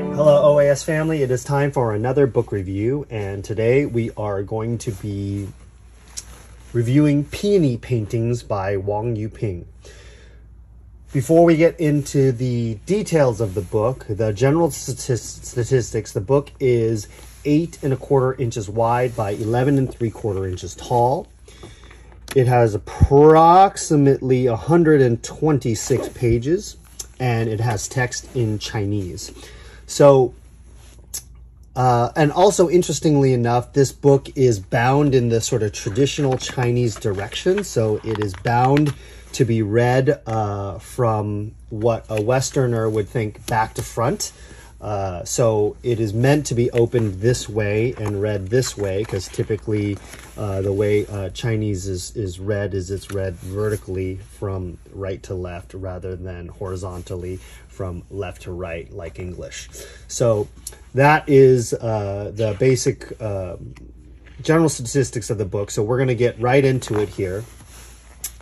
Hello OAS family. It is time for another book review, and today we are going to be reviewing Peony Paintings by Wang Yuping. Before we get into the details of the book, the general statistics, the book is eight and a quarter inches wide by 11 and three quarter inches tall. It has approximately 126 pages and it has text in Chinese. So, uh, and also interestingly enough, this book is bound in the sort of traditional Chinese direction. So it is bound to be read uh, from what a Westerner would think back to front. Uh, so it is meant to be opened this way and read this way because typically uh, the way uh, Chinese is, is read is it's read vertically from right to left rather than horizontally from left to right like English. So that is uh, the basic uh, general statistics of the book. So we're going to get right into it here.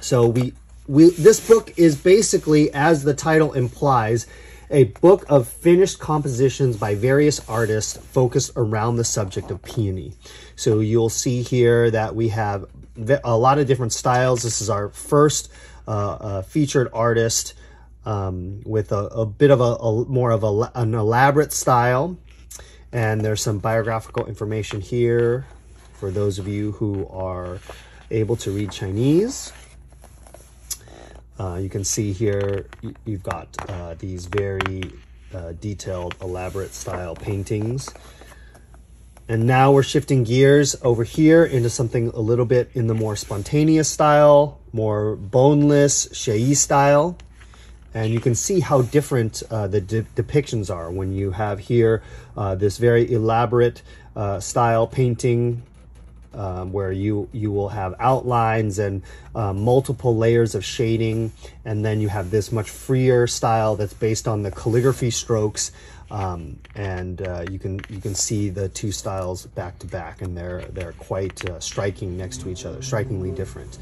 So we, we this book is basically, as the title implies, a book of finished compositions by various artists focused around the subject of peony. So you'll see here that we have a lot of different styles. This is our first uh, uh, featured artist um, with a, a, bit of a, a more of a, an elaborate style. And there's some biographical information here for those of you who are able to read Chinese. Uh, you can see here you've got uh, these very uh, detailed, elaborate style paintings. And now we're shifting gears over here into something a little bit in the more spontaneous style, more boneless, Xie style. And you can see how different uh, the de depictions are when you have here uh, this very elaborate uh, style painting um, where you you will have outlines and uh, multiple layers of shading. And then you have this much freer style that's based on the calligraphy strokes um, and uh, you can you can see the two styles back to back and they're they're quite uh, striking next to each other strikingly different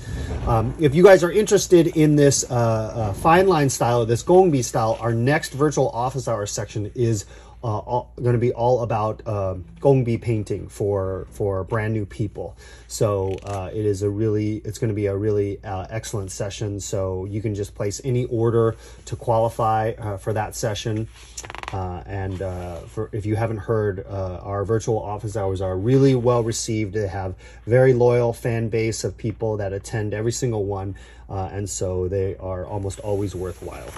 um, if you guys are interested in this uh, uh, fine line style this gongbi style our next virtual office hour section is uh, going to be all about uh, gongbi painting for for brand new people. So uh, it is a really it's going to be a really uh, excellent session. So you can just place any order to qualify uh, for that session. Uh, and for if you haven't heard, our virtual office hours are really well received. They have very loyal fan base of people that attend every single one, and so they are almost always worthwhile.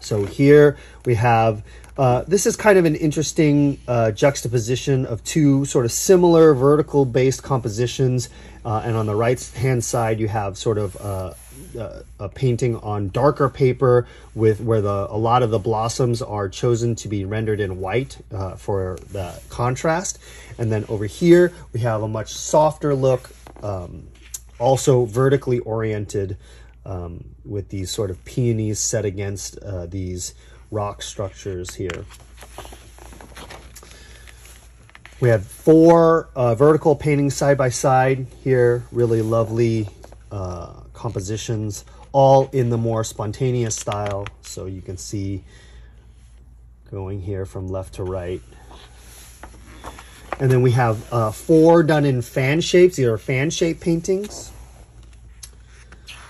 So here we have uh, this is kind of an interesting uh, juxtaposition of two sort of similar vertical based compositions. Uh, and on the right hand side, you have sort of uh, uh, a painting on darker paper with where the a lot of the blossoms are chosen to be rendered in white for the contrast. And then over here, we have a much softer look, um, also vertically oriented um, with these sort of peonies set against these rock structures here. We have four uh, vertical paintings side by side here, really lovely uh, compositions, all in the more spontaneous style. So you can see going here from left to right. And then we have uh, four done in fan shapes. These are fan shape paintings.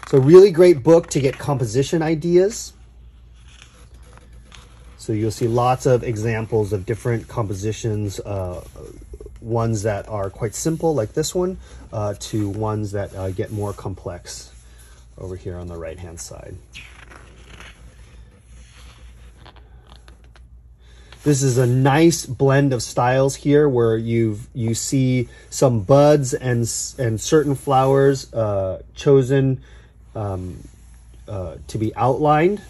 So really great book to get composition ideas. So you'll see lots of examples of different compositions, uh, ones that are quite simple like this one, uh, to ones that uh, get more complex over here on the right hand side. This is a nice blend of styles here where you've you see some buds and, and certain flowers uh, chosen um, uh, to be outlined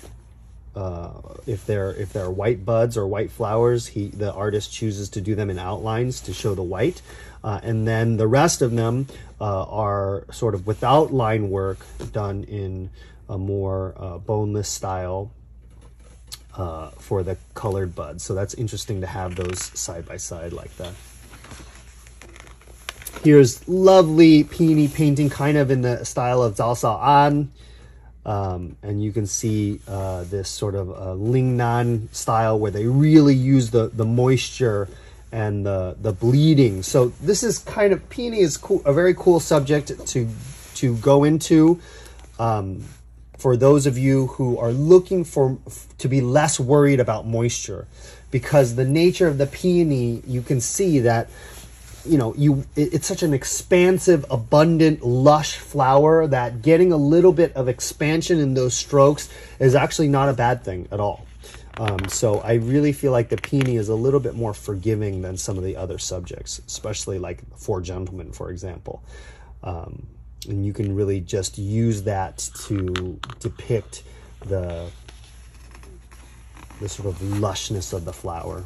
uh, if they're if they're white buds or white flowers, he the artist chooses to do them in outlines to show the white, uh, and then the rest of them uh, are sort of without line work done in a more uh, boneless style uh, for the colored buds. So that's interesting to have those side by side like that. Here's lovely peony painting, kind of in the style of Zhao Shao An. Um, and you can see uh, this sort of uh, Lingnan style where they really use the, the moisture and the, the bleeding. So this is kind of, peony is cool, a very cool subject to, to go into. Um, for those of you who are looking for to be less worried about moisture because the nature of the peony you can see that you know you it, it's such an expansive abundant lush flower that getting a little bit of expansion in those strokes is actually not a bad thing at all um, so I really feel like the peony is a little bit more forgiving than some of the other subjects, especially like Four Gentlemen, for example. Um, and you can really just use that to depict the the sort of lushness of the flower.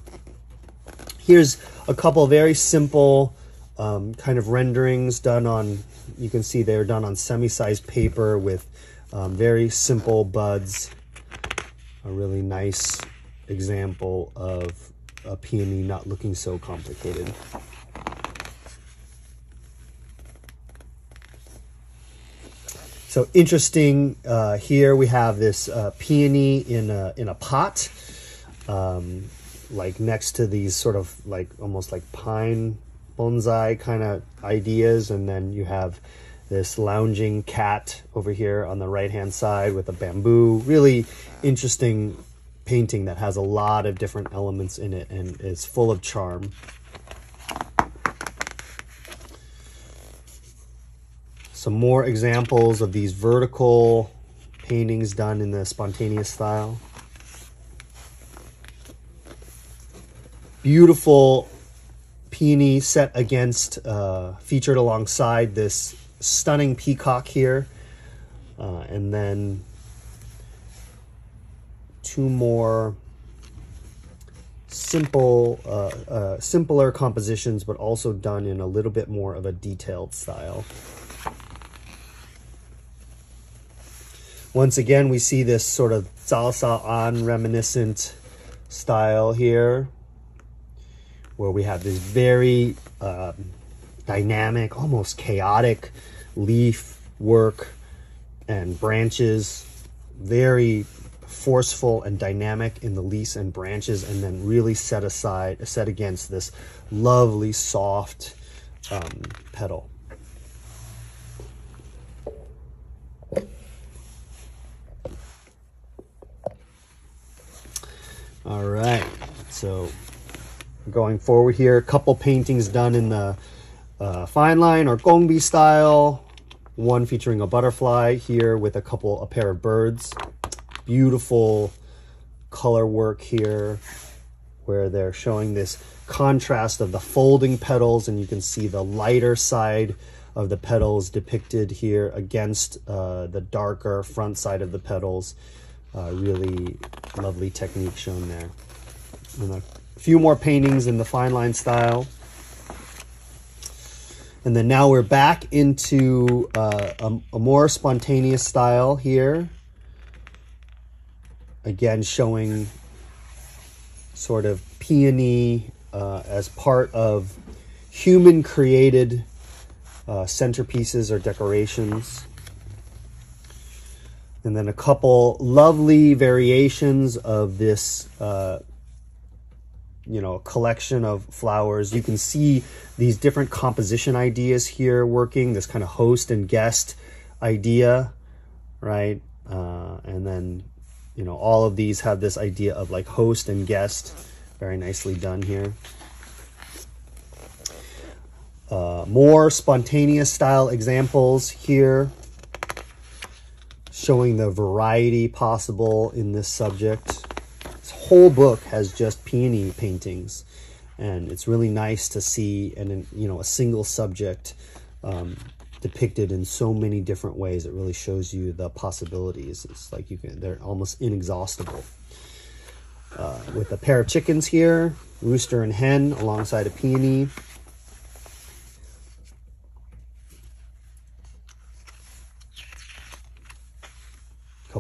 Here's a couple very simple um, kind of renderings done on, you can see they're done on semi-sized paper with um, very simple buds. A really nice example of a peony not looking so complicated. So interesting. Uh, here we have this uh, peony in a in a pot, um, like next to these sort of like almost like pine bonsai kind of ideas, and then you have this lounging cat over here on the right hand side with a bamboo. Really interesting painting that has a lot of different elements in it and is full of charm. Some more examples of these vertical paintings done in the spontaneous style. Beautiful peony set against, uh, featured alongside this stunning peacock here. Uh, and then two more simple, uh, uh, simpler compositions, but also done in a little bit more of a detailed style. Once again, we see this sort of Zhao Shao An reminiscent style here, where we have this very uh, dynamic, almost chaotic leaf work and branches, very forceful and dynamic in the leaves and branches, and then really set aside, set against this lovely, soft um, petal. All right, so going forward here, a couple paintings done in the uh, fine line or gongbi style. One featuring a butterfly here with a couple, a pair of birds. Beautiful color work here where they're showing this contrast of the folding petals and you can see the lighter side of the petals depicted here against uh, the darker front side of the petals. Uh, really lovely technique shown there. And a few more paintings in the fine line style. And then now we're back into uh, a, a, more spontaneous style here. Again, showing sort of peony uh, as part of human created uh, centerpieces or decorations and then a couple lovely variations of this uh, you know a collection of flowers. You can see these different composition ideas here working this kind of host and guest idea right? Uh, and then you know all of these have this idea of like host and guest. Very nicely done here. Uh, more spontaneous style examples here showing the variety possible in this subject. Whole book has just peony paintings, and it's really nice to see and you know a single subject um, depicted in so many different ways. It really shows you the possibilities. It's like you can they're almost inexhaustible. Uh, with a pair of chickens here, rooster and hen alongside a peony.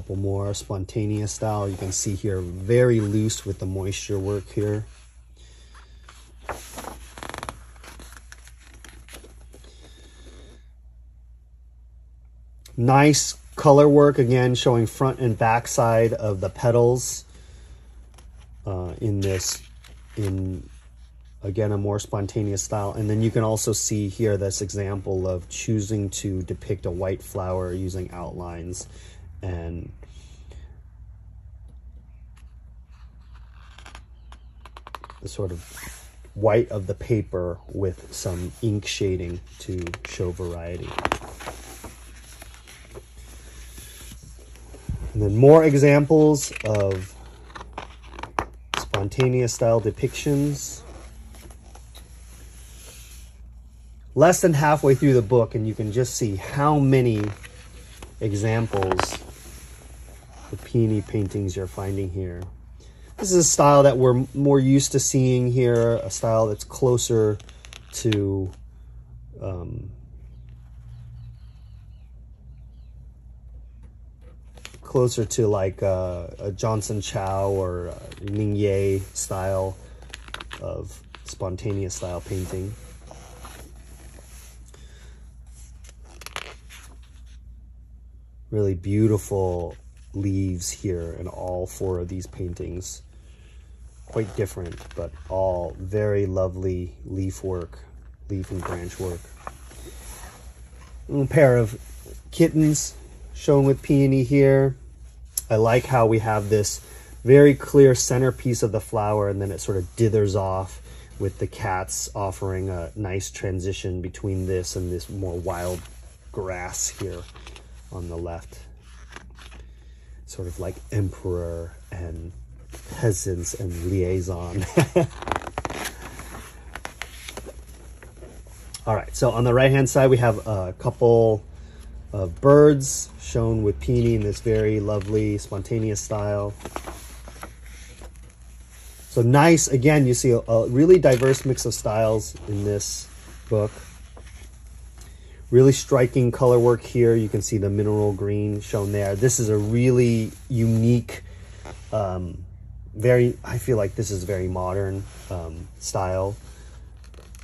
Couple more spontaneous style. You can see here very loose with the moisture work here. Nice color work again, showing front and back side of the petals uh, in this, in again, a more spontaneous style. And then you can also see here this example of choosing to depict a white flower using outlines and the sort of white of the paper with some ink shading to show variety. And then more examples of spontaneous style depictions. Less than halfway through the book and you can just see how many examples of peony paintings you're finding here. This is a style that we're more used to seeing here, a style that's closer to um, closer to like uh, a Johnson Chow or uh, Ning Yeh style of spontaneous style painting. Really beautiful leaves here in all four of these paintings. Quite different, but all very lovely leaf work, leaf and branch work. A pair of kittens shown with peony here. I like how we have this very clear centerpiece of the flower and then it sort of dithers off with the cats offering a nice transition between this and this more wild grass here on the left. Sort of like emperor and peasants and liaison. All right, so on the right hand side, we have a couple of birds shown with peony in this very lovely spontaneous style. So nice, again, you see a, a really diverse mix of styles in this book. Really striking color work here. You can see the mineral green shown there. This is a really unique, um, very, I feel like this is very modern um, style.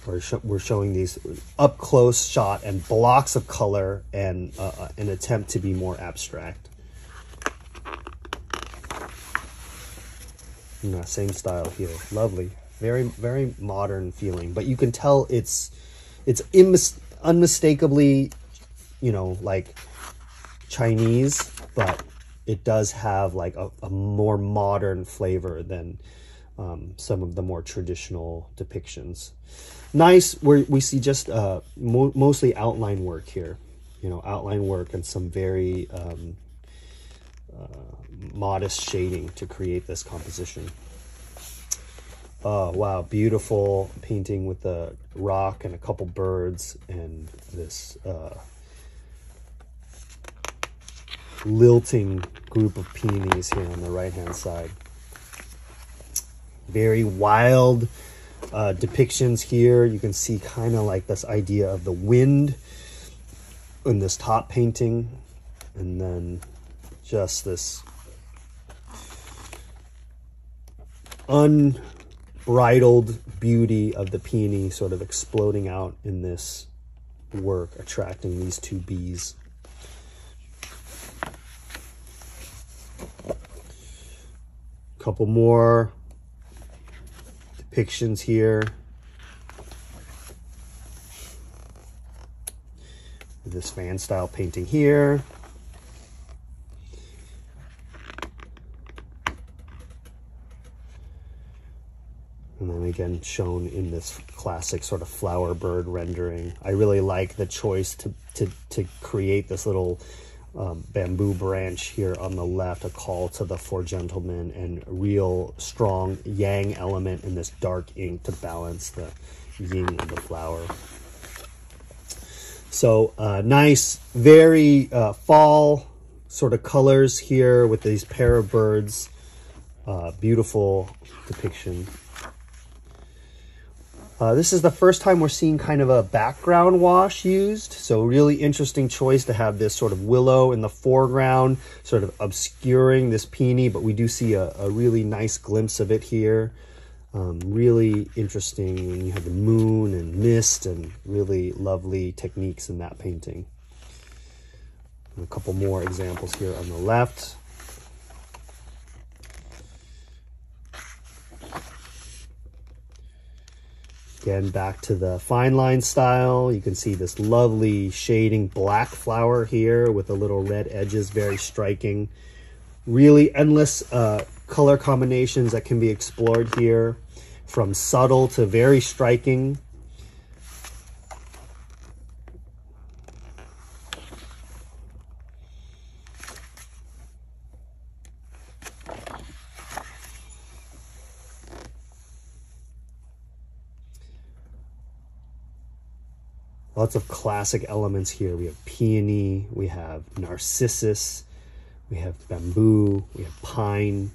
We're, sh we're showing these up close shot and blocks of color and uh, uh, an attempt to be more abstract. Yeah, same style here. Lovely. Very, very modern feeling. But you can tell it's it's unmistakably, you know, like Chinese, but it does have like a, a more modern flavor than um, some of the more traditional depictions. Nice where we see just uh, mo mostly outline work here you know outline work and some very um, uh, modest shading to create this composition oh wow beautiful painting with a rock and a couple birds and this uh, lilting group of peonies here on the right hand side very wild uh, depictions here. You can see kind of like this idea of the wind in this top painting. And then just this unbridled beauty of the peony sort of exploding out in this work, attracting these two bees. Couple more depictions here. This fan style painting here. Again shown in this classic sort of flower bird rendering. I really like the choice to, to, to create this little um, bamboo branch here on the left, a call to the four gentlemen, and real strong yang element in this dark ink to balance the yin of the flower. So uh, nice, very uh, fall sort of colors here with these pair of birds. Uh, beautiful depiction. Uh, this is the first time we're seeing kind of a background wash used. So really interesting choice to have this sort of willow in the foreground, sort of obscuring this peony, but we do see a, a really nice glimpse of it here. Um, really interesting when you have the moon and mist and really lovely techniques in that painting. And a couple more examples here on the left. Again, back to the fine line style. You can see this lovely shading black flower here with the little red edges, very striking. Really endless uh, color combinations that can be explored here from subtle to very striking. Lots of classic elements here. We have peony, we have narcissus, we have bamboo, we have pine,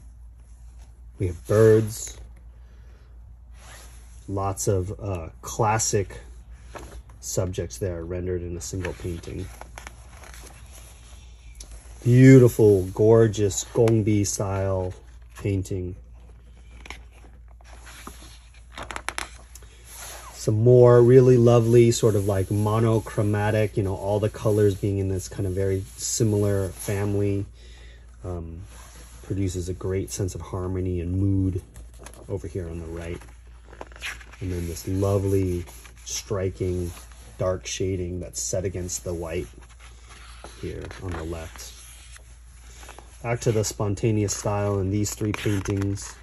we have birds. Lots of uh, classic subjects there rendered in a single painting. Beautiful, gorgeous Gongbi style painting. Some more really lovely sort of like monochromatic, you know, all the colors being in this kind of very similar family um, produces a great sense of harmony and mood over here on the right. And then this lovely, striking, dark shading that's set against the white here on the left. Back to the spontaneous style in these three paintings.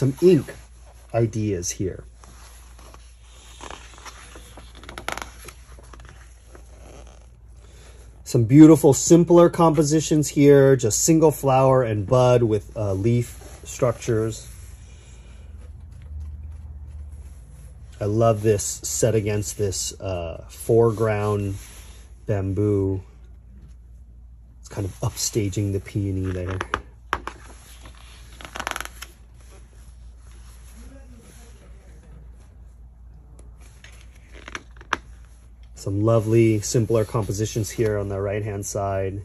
Some ink ideas here. Some beautiful, simpler compositions here, just single flower and bud with uh, leaf structures. I love this set against this uh, foreground bamboo. It's kind of upstaging the peony there. Some lovely, simpler compositions here on the right-hand side.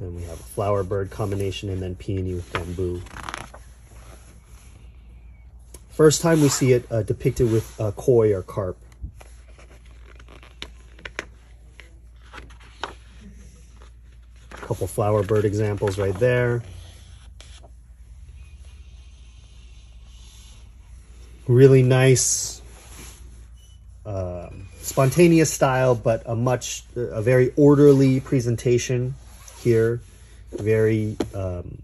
Then we have a flower bird combination and then peony with bamboo. First time we see it uh, depicted with uh, koi or carp. A couple flower bird examples right there. Really nice spontaneous style, but a much, a very orderly presentation here. Very um,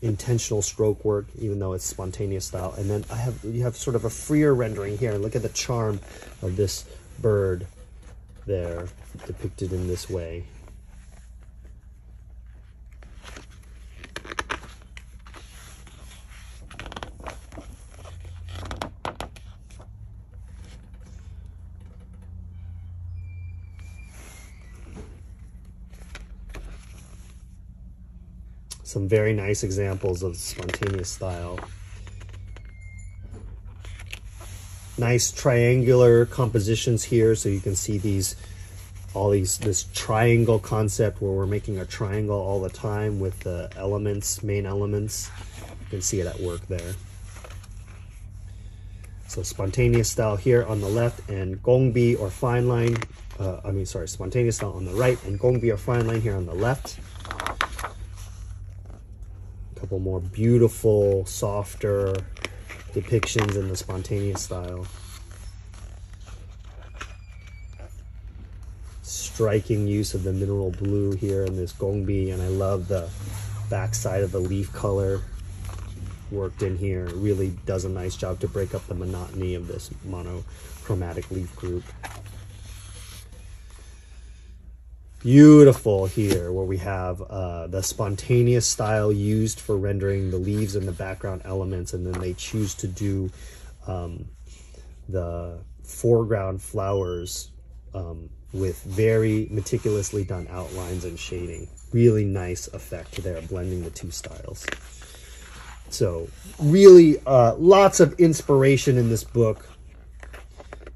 intentional stroke work, even though it's spontaneous style. And then I have, you have sort of a freer rendering here. Look at the charm of this bird there depicted in this way. Very nice examples of spontaneous style. Nice triangular compositions here, so you can see these, all these, this triangle concept where we're making a triangle all the time with the elements, main elements. You can see it at work there. So spontaneous style here on the left and gongbi or fine line, uh, I mean, sorry, spontaneous style on the right and gongbi or fine line here on the left more beautiful, softer depictions in the spontaneous style. Striking use of the mineral blue here in this gongbi, and I love the backside of the leaf color worked in here. It really does a nice job to break up the monotony of this monochromatic leaf group. Beautiful here where we have uh, the spontaneous style used for rendering the leaves and the background elements and then they choose to do um, the foreground flowers um, with very meticulously done outlines and shading. Really nice effect there, blending the two styles. So really uh, lots of inspiration in this book.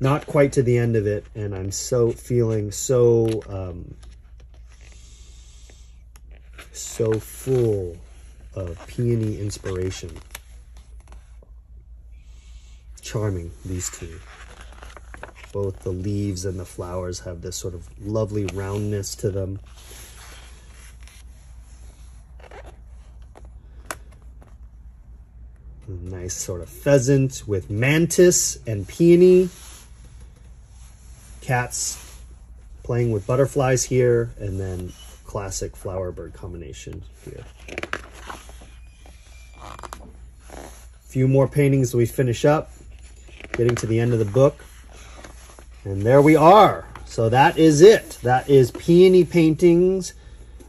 Not quite to the end of it, and I'm so feeling so um, So full of peony inspiration. Charming, these two. Both the leaves and the flowers have this sort of lovely roundness to them. Nice sort of pheasant with mantis and peony. Cats playing with butterflies here, and then classic flower bird combination here. A few more paintings we finish up, getting to the end of the book. And there we are. So that is it. That is Peony Paintings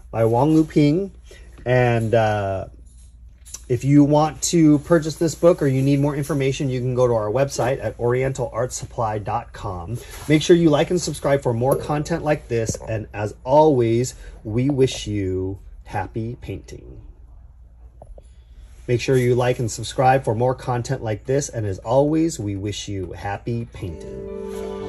by Wang Yuping. And uh, if you want to purchase this book or you need more information, you can go to our website at orientalartsupply.com. Make sure you like and subscribe for more content like this. And as always, we wish you happy painting. Make sure you like and subscribe for more content like this. And as always, we wish you happy painting.